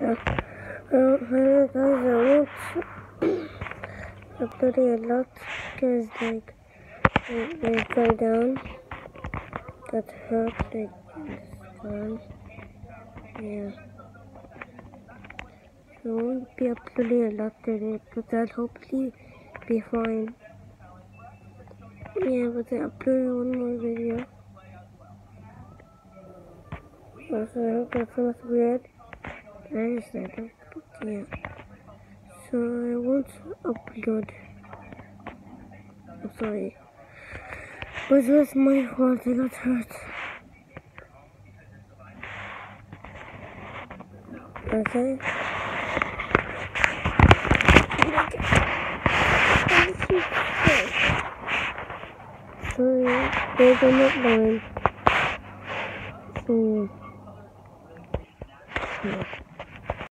Well, hello guys, I won't upload it a lot because like will go down. That hurt like this one. Yeah. So I won't be uploading a lot today, but I'll hopefully be fine. Yeah, but I uploaded one more video. Also, I hope that's not weird. That, but yeah. So I won't upload. I'm sorry. But was my fault, I got hurt. Okay? Sorry, there's a not line. So, yeah.